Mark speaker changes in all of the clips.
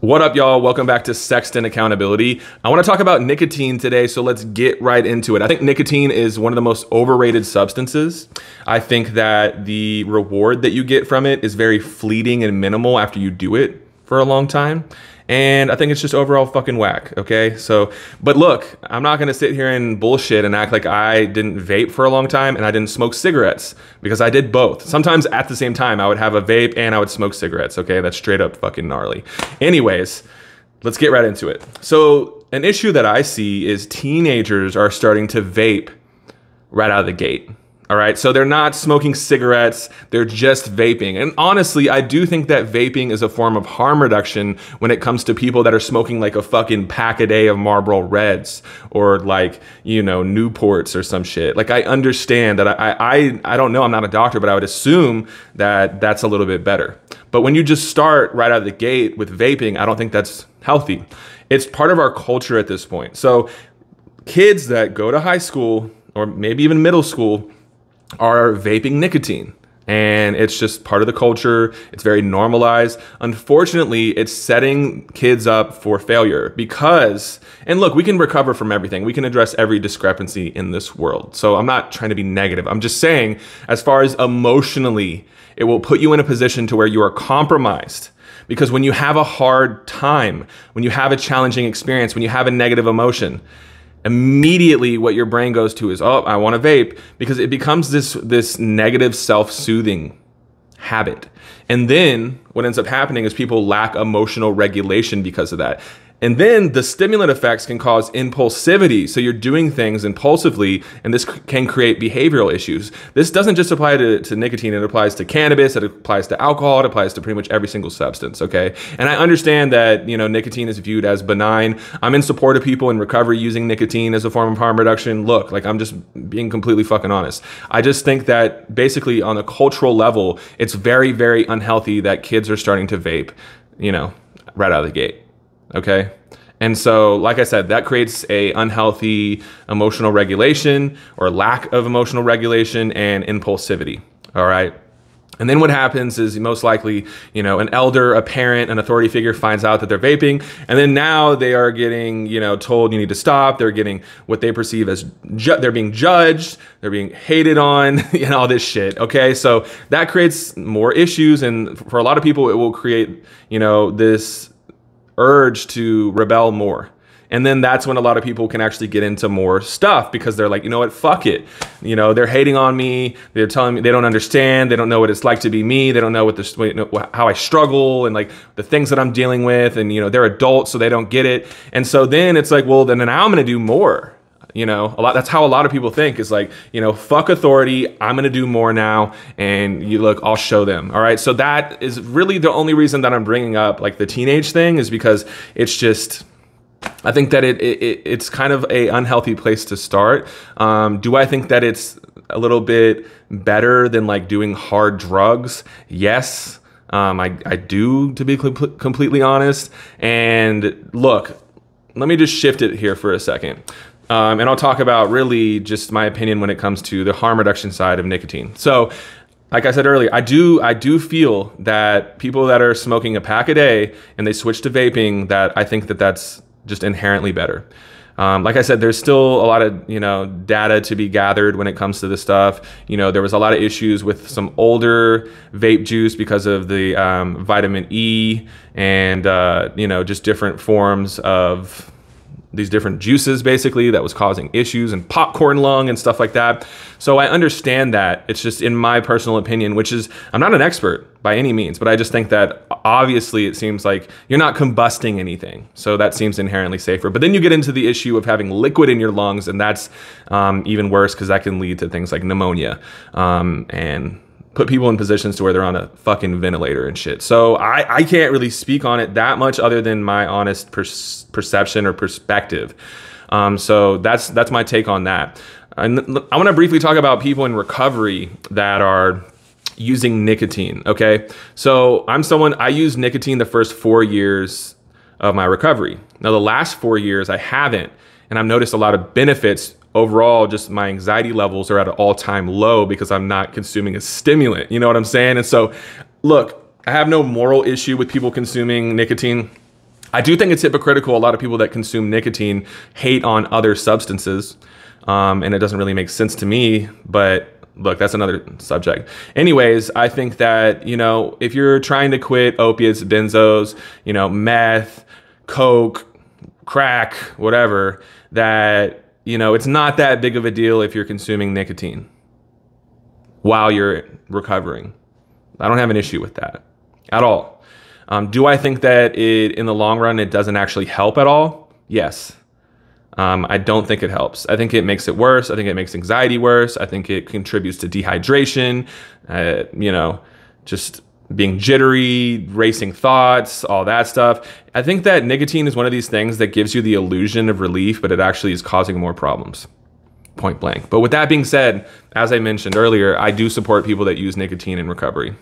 Speaker 1: What up, y'all? Welcome back to Sexton Accountability. I want to talk about nicotine today, so let's get right into it. I think nicotine is one of the most overrated substances. I think that the reward that you get from it is very fleeting and minimal after you do it for a long time. And I think it's just overall fucking whack. Okay. So, but look, I'm not to sit here and bullshit and act like I didn't vape for a long time and I didn't smoke cigarettes because I did both. Sometimes at the same time, I would have a vape and I would smoke cigarettes. Okay. That's straight up fucking gnarly. Anyways, let's get right into it. So, an issue that I see is teenagers are starting to vape right out of the gate. All right. So they're not smoking cigarettes, they're just vaping. And honestly, I do think that vaping is a form of harm reduction when it comes to people that are smoking like a fucking pack a day of Marlboro Reds or like, you know, Newports or some shit. Like I understand that I I I don't know, I'm not a doctor, but I would assume that that's a little bit better. But when you just start right out of the gate with vaping, I don't think that's healthy. It's part of our culture at this point. So kids that go to high school or maybe even middle school are vaping nicotine. And it's just part of the culture. It's very normalized. Unfortunately, it's setting kids up for failure because, and look, we can recover from everything. We can address every discrepancy in this world. So I'm not trying to be negative. I'm just saying, as far as emotionally, it will put you in a position to where you are compromised. Because when you have a hard time, when you have a challenging experience, when you have a negative emotion, immediately what your brain goes to is oh i want to vape because it becomes this this negative self-soothing habit. And then what ends up happening is people lack emotional regulation because of that and then the stimulant effects can cause impulsivity. So you're doing things impulsively, and this can create behavioral issues. This doesn't just apply to, to nicotine, it applies to cannabis, it applies to alcohol, it applies to pretty much every single substance, okay? And I understand that, you know, nicotine is viewed as benign. I'm in support of people in recovery using nicotine as a form of harm reduction. Look, like I'm just being completely fucking honest. I just think that basically on a cultural level, it's very, very unhealthy that kids are starting to vape, you know, right out of the gate. Okay. And so, like I said, that creates a unhealthy emotional regulation or lack of emotional regulation and impulsivity. All right. And then what happens is most likely, you know, an elder, a parent, an authority figure finds out that they're vaping, and then now they are getting, you know, told you need to stop. They're getting what they perceive as ju- they're being judged, they're being hated on, and all this shit. Okay, so that creates more issues, and for a lot of people, it will create, you know, this urge to rebel more. And then that's when a lot of people can actually get into more stuff because they're like, you know what, fuck it. You know, they're hating on me. They're telling me they don't understand. They don't know what it's like to be me. They don't know what this, how I struggle and like the things that I'm dealing with. And, you know, they're adults, so they don't get it. And so then it's like, well, then now I'm going to do more you know a lot that's how a lot of people think is like you know fuck authority i'm gonna do more now and you look i'll show them all right so that is really the only reason that i'm bringing up like the teenage thing is because it's just I think that it, it it's kind of a unhealthy place to start. Um, do I think that it's a little bit better than like doing hard drugs? Yes, um, I I do to be completely honest. And look, let me just shift it here for a second. Um, and I'll talk about really just my opinion when it comes to the harm reduction side of nicotine. So, like I said earlier, I do I do feel that people that are smoking a pack a day and they switch to vaping, that I think that that's just inherently better. Um, like I said, there's still a lot of you know data to be gathered when it comes to this stuff. You know, there was a lot of issues with some older vape juice because of the um, vitamin E and uh, you know just different forms of these different juices basically that was causing issues and popcorn lung and stuff like that. So I understand that. It's just in my personal opinion, which is I'm not an expert by any means, but I just think that obviously it seems like you're not combusting anything. So that seems inherently safer. But then you get into the issue of having liquid in your lungs, and that's um, even worse because that can lead to things like pneumonia um, and put people in positions to where they're on a fucking ventilator and shit. So I, I can't really speak on it that much other than my honest per- perception or perspective. Um, so that's that's my take on that. And I want to briefly talk about people in recovery that are using nicotine. Okay, so I'm someone I used nicotine the first four years of my recovery. Now the last four years I haven't, and I've noticed a lot of benefits overall just my anxiety levels are at an all-time low because I'm not consuming a stimulant. You know what I'm saying? And so, look, I have no moral issue with people consuming nicotine. I do think it's hypocritical. A lot of people that consume nicotine hate on other substances, um, and it doesn't really make sense to me. But look, that's another subject. Anyways, I think that you know if you're trying to quit opiates, benzos, you know, meth, coke, crack, whatever, that you know it's not that big of a deal if you're consuming nicotine while you're recovering. I don't have an issue with that at all. Um, do I think that it, in the long run, it doesn't actually help at all? Yes. Um, I don't think it helps. I think it makes it worse. I think it makes anxiety worse. I think it contributes to dehydration, uh, you know, just being jittery, racing thoughts, all that stuff. I think that nicotine is one of these things that gives you the illusion of relief, but it actually is causing more problems. Point blank. But with that being said, as I mentioned earlier, I do support people that use nicotine in recovery.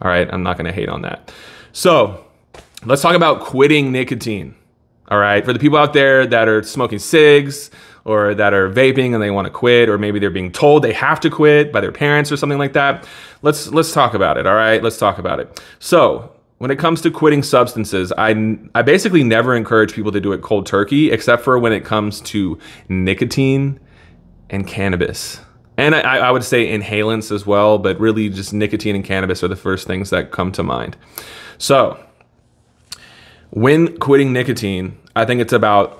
Speaker 1: All right, I'm not going to hate on that. So let's talk about quitting nicotine. All right, for the people out there that are smoking cigs or that are vaping and they want to quit, or maybe they're being told they have to quit by their parents or something like that. Let's let's talk about it. All right, let's talk about it. So when it comes to quitting substances, I, I basically never encourage people to do it cold turkey, except for when it comes to nicotine and cannabis. And I, I would say inhalants as well, but really just nicotine and cannabis are the first things that come to mind. So, when quitting nicotine, I think it's about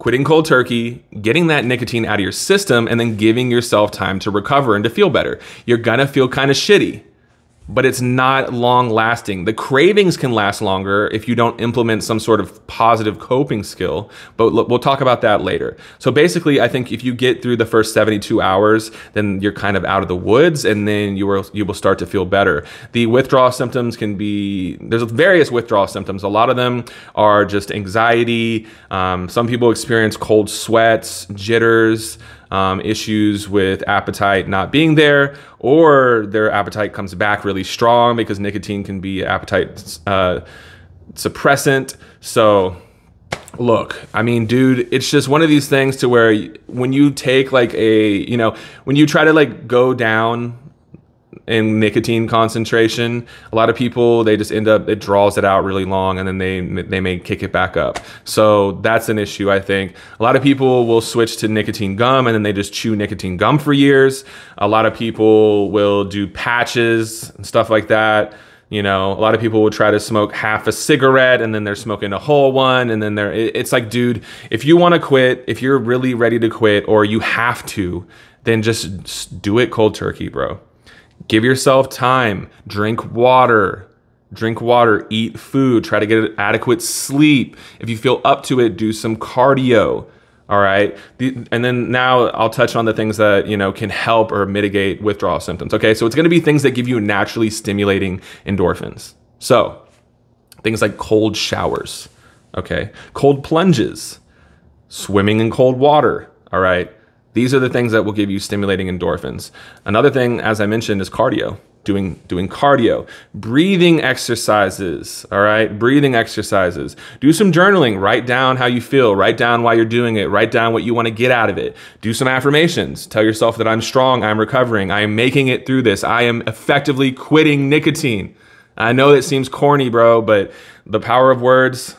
Speaker 1: quitting cold turkey, getting that nicotine out of your system, and then giving yourself time to recover and to feel better. You're gonna feel kind of shitty but it's not long lasting. The cravings can last longer if you don't implement some sort of positive coping skill, but we'll talk about that later. So basically, I think if you get through the first 72 hours, then you're kind of out of the woods and then you will you will start to feel better. The withdrawal symptoms can be there's various withdrawal symptoms. A lot of them are just anxiety. Um, some people experience cold sweats, jitters um, issues with appetite not being there, or their appetite comes back really strong because nicotine can be appetite uh, suppressant. So, look, I mean, dude, it's just one of these things to where when you take like a, you know, when you try to like go down in nicotine concentration. A lot of people they just end up it draws it out really long and then they they may kick it back up. So that's an issue I think. A lot of people will switch to nicotine gum and then they just chew nicotine gum for years. A lot of people will do patches and stuff like that. You know, a lot of people will try to smoke half a cigarette and then they're smoking a whole one. And then they're, it's like, dude, if you want to quit, if you're really ready to quit or you have to, then just do it cold turkey, bro. Give yourself time. Drink water. Drink water, eat food, try to get adequate sleep. If you feel up to it, do some cardio. All right. And then now I'll touch on the things that, you know, can help or mitigate withdrawal symptoms. Okay. So it's going to be things that give you naturally stimulating endorphins. So things like cold showers. Okay. Cold plunges, swimming in cold water. All right. These are the things that will give you stimulating endorphins. Another thing, as I mentioned, is cardio. Doing, doing cardio, breathing exercises, all right? Breathing exercises. Do some journaling. Write down how you feel. Write down why you're doing it. Write down what you want to get out of it. Do some affirmations. Tell yourself that I'm strong, I'm recovering, I am making it through this. I am effectively quitting nicotine. I know it seems corny, bro, but the power of words,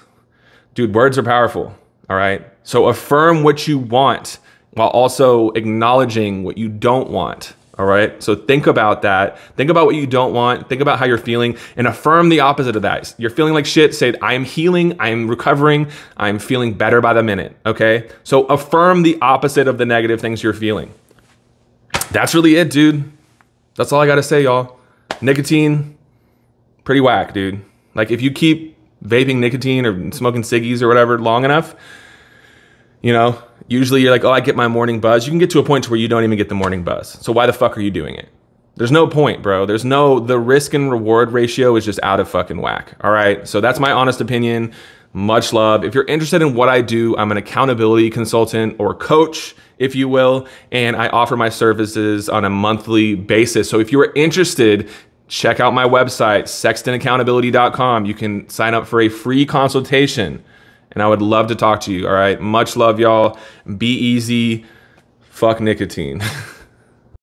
Speaker 1: dude, words are powerful, all right? So affirm what you want while also acknowledging what you don't want. All right. So think about that. Think about what you don't want. Think about how you're feeling and affirm the opposite of that. You're feeling like shit. Say, I am healing. I am recovering. I'm feeling better by the minute. Okay. So affirm the opposite of the negative things you're feeling. That's really it, dude. That's all I got to say, y'all. Nicotine, pretty whack, dude. Like if you keep vaping nicotine or smoking ciggies or whatever long enough, you know, usually you're like, oh, I get my morning buzz. You can get to a point to where you don't even get the morning buzz. So why the fuck are you doing it? There's no point, bro. There's no, the risk and reward ratio is just out of fucking whack. All right. So that's my honest opinion. Much love. If you're interested in what I do, I'm an accountability consultant or coach, if you will, and I offer my services on a monthly basis. So if you're interested, check out my website, sextonaccountability.com. You can sign up for a free consultation and I would love to talk to you. All right. Much love, y'all. Be easy. Fuck nicotine.